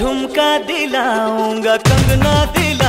झुमका दिलाऊँगा कंगना दिला